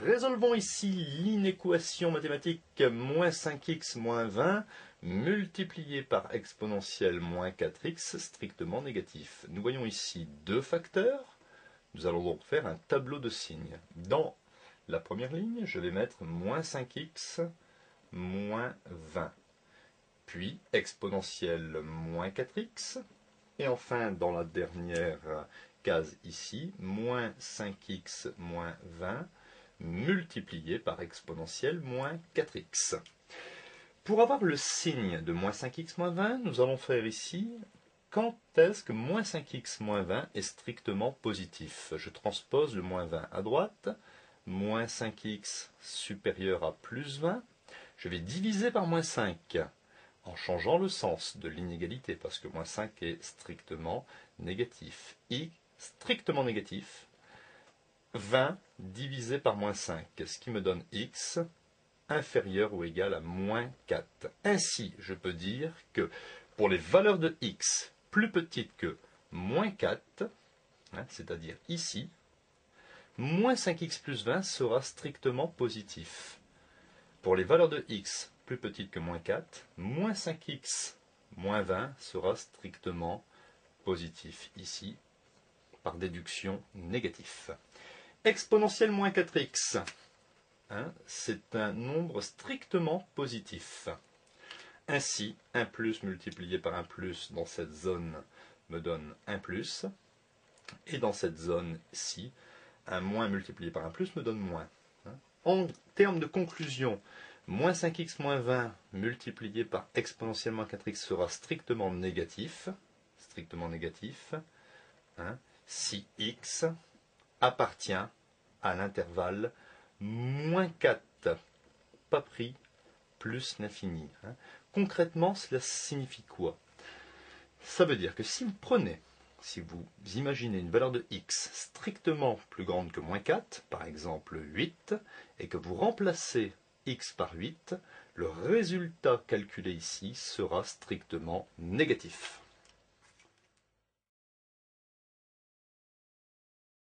Résolvons ici l'inéquation mathématique moins 5x moins 20 multiplié par exponentielle moins 4x strictement négatif. Nous voyons ici deux facteurs. Nous allons donc faire un tableau de signes. Dans la première ligne, je vais mettre moins 5x moins 20. Puis exponentielle moins 4x. Et enfin, dans la dernière case ici, moins 5x moins 20 multiplié par exponentielle moins 4x. Pour avoir le signe de moins 5x moins 20, nous allons faire ici quand est-ce que moins 5x moins 20 est strictement positif? Je transpose le moins 20 à droite, moins 5x supérieur à plus 20. Je vais diviser par moins 5 en changeant le sens de l'inégalité parce que moins 5 est strictement négatif. i strictement négatif 20 divisé par moins 5, ce qui me donne x inférieur ou égal à moins 4. Ainsi, je peux dire que pour les valeurs de x plus petites que moins 4, hein, c'est-à-dire ici, moins 5x plus 20 sera strictement positif. Pour les valeurs de x plus petites que moins 4, moins 5x moins 20 sera strictement positif ici, par déduction négatif. Exponentielle moins 4x, hein, c'est un nombre strictement positif. Ainsi, 1 plus multiplié par 1 plus dans cette zone me donne 1 plus. Et dans cette zone-ci, un moins multiplié par 1 plus me donne moins. Hein. En termes de conclusion, moins 5x moins 20 multiplié par exponentiellement 4x sera strictement négatif. Strictement négatif. Hein, si x appartient à l'intervalle moins 4, pas pris, plus l'infini. Hein. Concrètement, cela signifie quoi? Ça veut dire que si vous prenez, si vous imaginez une valeur de x strictement plus grande que moins 4, par exemple 8, et que vous remplacez x par 8, le résultat calculé ici sera strictement négatif.